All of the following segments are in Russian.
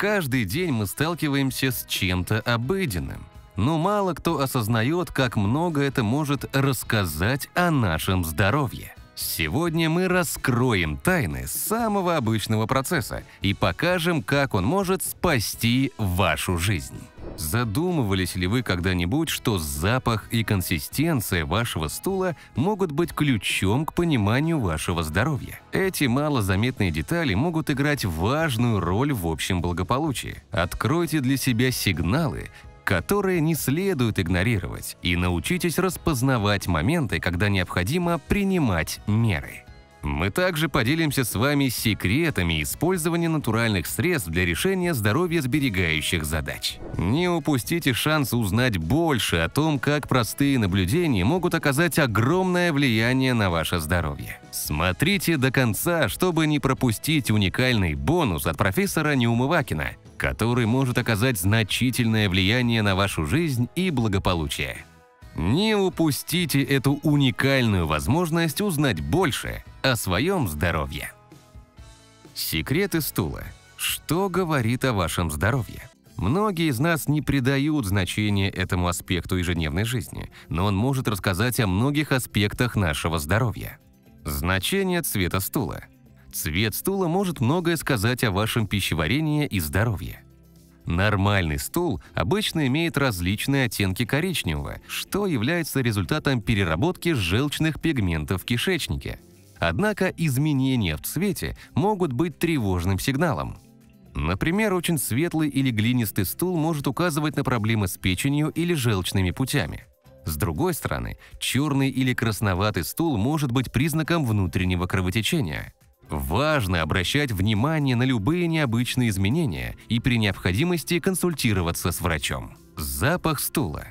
Каждый день мы сталкиваемся с чем-то обыденным. Но мало кто осознает, как много это может рассказать о нашем здоровье. Сегодня мы раскроем тайны самого обычного процесса и покажем, как он может спасти вашу жизнь. Задумывались ли вы когда-нибудь, что запах и консистенция вашего стула могут быть ключом к пониманию вашего здоровья? Эти малозаметные детали могут играть важную роль в общем благополучии. Откройте для себя сигналы, которые не следует игнорировать, и научитесь распознавать моменты, когда необходимо принимать меры. Мы также поделимся с вами секретами использования натуральных средств для решения здоровья сберегающих задач. Не упустите шанс узнать больше о том, как простые наблюдения могут оказать огромное влияние на ваше здоровье. Смотрите до конца, чтобы не пропустить уникальный бонус от профессора Неумывакина, который может оказать значительное влияние на вашу жизнь и благополучие. Не упустите эту уникальную возможность узнать больше о своем здоровье. Секреты стула. Что говорит о вашем здоровье? Многие из нас не придают значения этому аспекту ежедневной жизни, но он может рассказать о многих аспектах нашего здоровья. Значение цвета стула. Цвет стула может многое сказать о вашем пищеварении и здоровье. Нормальный стул обычно имеет различные оттенки коричневого, что является результатом переработки желчных пигментов в кишечнике. Однако изменения в цвете могут быть тревожным сигналом. Например, очень светлый или глинистый стул может указывать на проблемы с печенью или желчными путями. С другой стороны, черный или красноватый стул может быть признаком внутреннего кровотечения. Важно обращать внимание на любые необычные изменения и при необходимости консультироваться с врачом. Запах стула.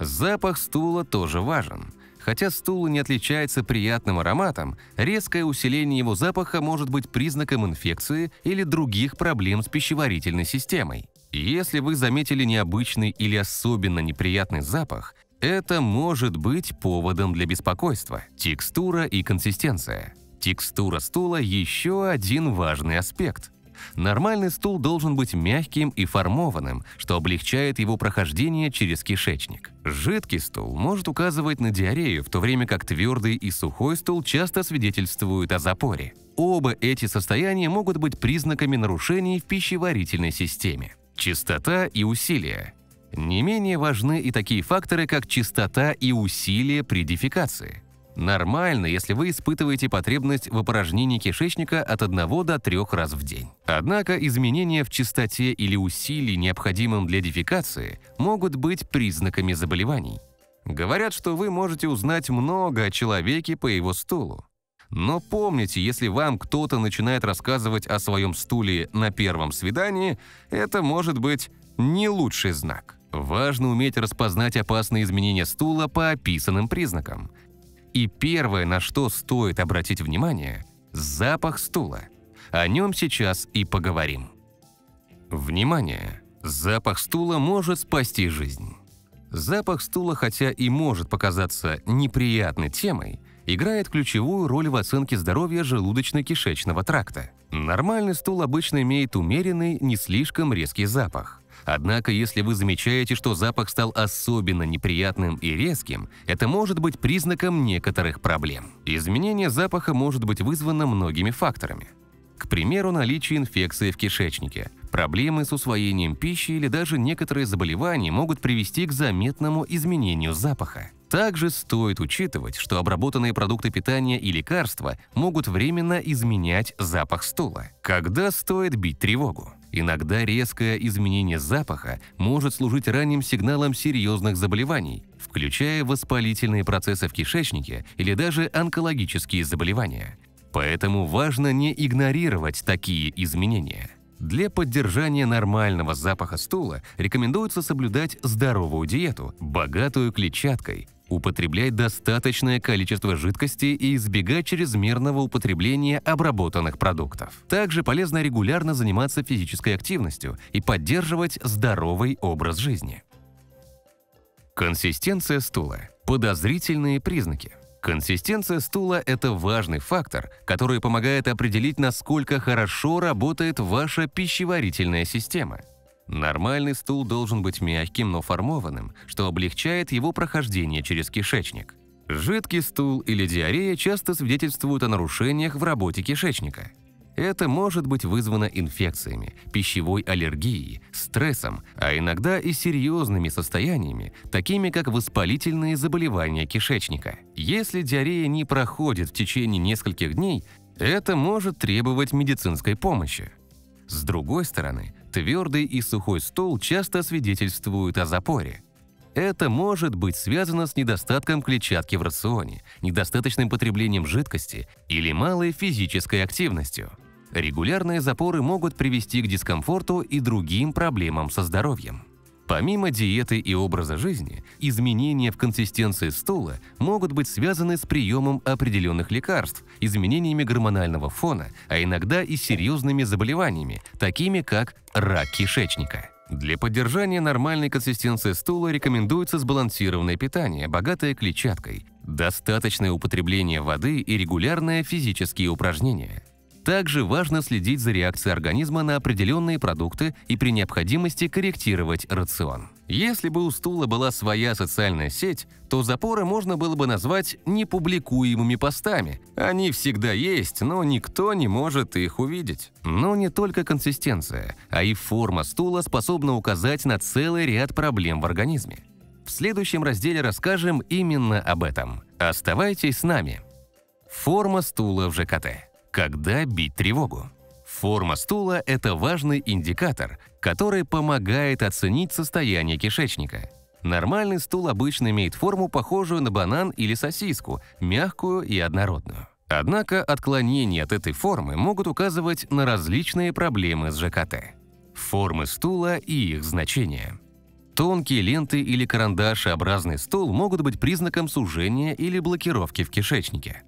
Запах стула тоже важен. Хотя стул не отличается приятным ароматом, резкое усиление его запаха может быть признаком инфекции или других проблем с пищеварительной системой. Если вы заметили необычный или особенно неприятный запах, это может быть поводом для беспокойства. Текстура и консистенция. Текстура стула – еще один важный аспект. Нормальный стул должен быть мягким и формованным, что облегчает его прохождение через кишечник. Жидкий стул может указывать на диарею, в то время как твердый и сухой стул часто свидетельствуют о запоре. Оба эти состояния могут быть признаками нарушений в пищеварительной системе. Чистота и усилие. Не менее важны и такие факторы, как чистота и усилие при дефекации. Нормально, если вы испытываете потребность в опорожнении кишечника от 1 до 3 раз в день. Однако изменения в частоте или усилии, необходимым для дефекации, могут быть признаками заболеваний. Говорят, что вы можете узнать много о человеке по его стулу. Но помните, если вам кто-то начинает рассказывать о своем стуле на первом свидании, это может быть не лучший знак. Важно уметь распознать опасные изменения стула по описанным признакам. И первое, на что стоит обратить внимание – запах стула. О нем сейчас и поговорим. Внимание! Запах стула может спасти жизнь. Запах стула, хотя и может показаться неприятной темой, играет ключевую роль в оценке здоровья желудочно-кишечного тракта. Нормальный стул обычно имеет умеренный, не слишком резкий запах. Однако, если вы замечаете, что запах стал особенно неприятным и резким, это может быть признаком некоторых проблем. Изменение запаха может быть вызвано многими факторами. К примеру, наличие инфекции в кишечнике, проблемы с усвоением пищи или даже некоторые заболевания могут привести к заметному изменению запаха. Также стоит учитывать, что обработанные продукты питания и лекарства могут временно изменять запах стула. Когда стоит бить тревогу? Иногда резкое изменение запаха может служить ранним сигналом серьезных заболеваний, включая воспалительные процессы в кишечнике или даже онкологические заболевания. Поэтому важно не игнорировать такие изменения. Для поддержания нормального запаха стула рекомендуется соблюдать здоровую диету, богатую клетчаткой, употреблять достаточное количество жидкости и избегать чрезмерного употребления обработанных продуктов. Также полезно регулярно заниматься физической активностью и поддерживать здоровый образ жизни. Консистенция стула. Подозрительные признаки. Консистенция стула – это важный фактор, который помогает определить, насколько хорошо работает ваша пищеварительная система. Нормальный стул должен быть мягким, но формованным, что облегчает его прохождение через кишечник. Жидкий стул или диарея часто свидетельствуют о нарушениях в работе кишечника. Это может быть вызвано инфекциями, пищевой аллергией, стрессом, а иногда и серьезными состояниями, такими как воспалительные заболевания кишечника. Если диарея не проходит в течение нескольких дней, это может требовать медицинской помощи. С другой стороны, твердый и сухой стул часто свидетельствуют о запоре. Это может быть связано с недостатком клетчатки в рационе, недостаточным потреблением жидкости или малой физической активностью. Регулярные запоры могут привести к дискомфорту и другим проблемам со здоровьем. Помимо диеты и образа жизни, изменения в консистенции стула могут быть связаны с приемом определенных лекарств, изменениями гормонального фона, а иногда и серьезными заболеваниями, такими как рак кишечника. Для поддержания нормальной консистенции стула рекомендуется сбалансированное питание, богатое клетчаткой, достаточное употребление воды и регулярные физические упражнения. Также важно следить за реакцией организма на определенные продукты и при необходимости корректировать рацион. Если бы у стула была своя социальная сеть, то запоры можно было бы назвать непубликуемыми постами. Они всегда есть, но никто не может их увидеть. Но не только консистенция, а и форма стула способна указать на целый ряд проблем в организме. В следующем разделе расскажем именно об этом. Оставайтесь с нами. Форма стула в ЖКТ. Когда бить тревогу? Форма стула – это важный индикатор, который помогает оценить состояние кишечника. Нормальный стул обычно имеет форму, похожую на банан или сосиску, мягкую и однородную. Однако отклонения от этой формы могут указывать на различные проблемы с ЖКТ. Формы стула и их значение. Тонкие ленты или карандашеобразный стул могут быть признаком сужения или блокировки в кишечнике.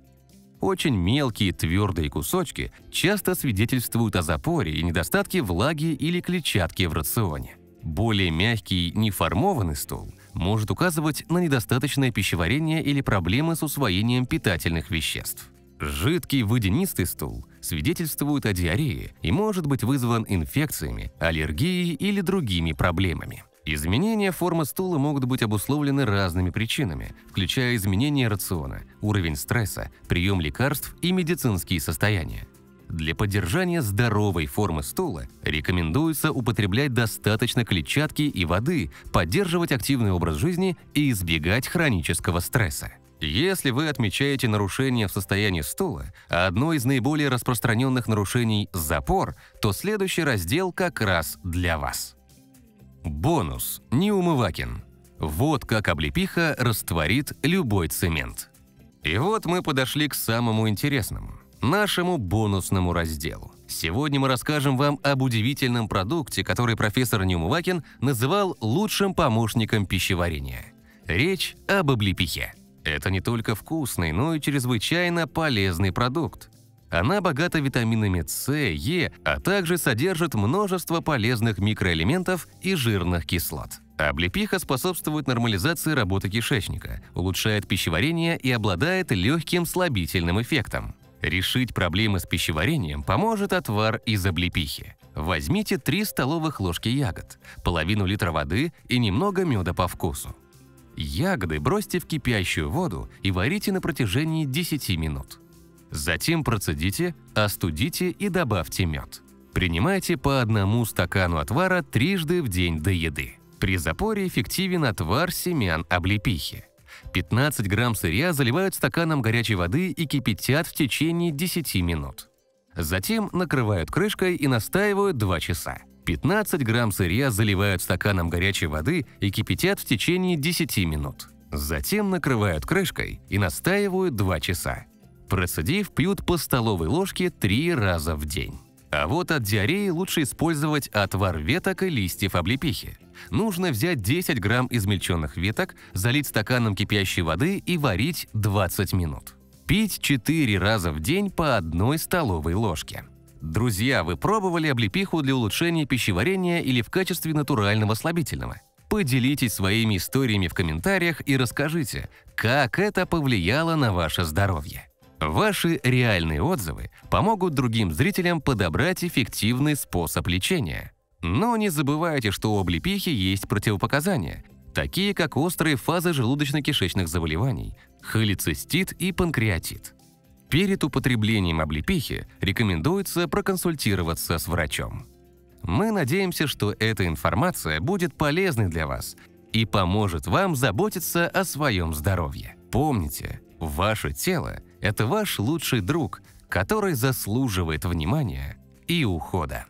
Очень мелкие твердые кусочки часто свидетельствуют о запоре и недостатке влаги или клетчатки в рационе. Более мягкий неформованный стул может указывать на недостаточное пищеварение или проблемы с усвоением питательных веществ. Жидкий водянистый стул свидетельствует о диарее и может быть вызван инфекциями, аллергией или другими проблемами. Изменения формы стула могут быть обусловлены разными причинами, включая изменение рациона, уровень стресса, прием лекарств и медицинские состояния. Для поддержания здоровой формы стула рекомендуется употреблять достаточно клетчатки и воды, поддерживать активный образ жизни и избегать хронического стресса. Если вы отмечаете нарушение в состоянии стула, а одно из наиболее распространенных нарушений – запор, то следующий раздел как раз для вас. Бонус. Неумывакин. Вот как облепиха растворит любой цемент. И вот мы подошли к самому интересному – нашему бонусному разделу. Сегодня мы расскажем вам об удивительном продукте, который профессор Неумывакин называл лучшим помощником пищеварения. Речь об облепихе. Это не только вкусный, но и чрезвычайно полезный продукт. Она богата витаминами С, Е, а также содержит множество полезных микроэлементов и жирных кислот. Облепиха способствует нормализации работы кишечника, улучшает пищеварение и обладает легким слабительным эффектом. Решить проблемы с пищеварением поможет отвар из облепихи. Возьмите 3 столовых ложки ягод, половину литра воды и немного меда по вкусу. Ягоды бросьте в кипящую воду и варите на протяжении 10 минут. Затем процедите, остудите и добавьте мед. Принимайте по одному стакану отвара трижды в день до еды. При запоре эффективен отвар семян облепихи. 15 грамм сырья заливают стаканом горячей воды и кипятят в течение 10 минут. Затем накрывают крышкой и настаивают 2 часа. 15 грамм сырья заливают стаканом горячей воды и кипятят в течение 10 минут. Затем накрывают крышкой и настаивают 2 часа. Процедив, пьют по столовой ложке три раза в день. А вот от диареи лучше использовать отвар веток и листьев облепихи. Нужно взять 10 грамм измельченных веток, залить стаканом кипящей воды и варить 20 минут. Пить 4 раза в день по одной столовой ложке. Друзья, вы пробовали облепиху для улучшения пищеварения или в качестве натурального слабительного? Поделитесь своими историями в комментариях и расскажите, как это повлияло на ваше здоровье. Ваши реальные отзывы помогут другим зрителям подобрать эффективный способ лечения. Но не забывайте, что у облепихи есть противопоказания, такие как острые фазы желудочно-кишечных заболеваний, холецистит и панкреатит. Перед употреблением облепихи рекомендуется проконсультироваться с врачом. Мы надеемся, что эта информация будет полезной для вас и поможет вам заботиться о своем здоровье. Помните, ваше тело – это ваш лучший друг, который заслуживает внимания и ухода.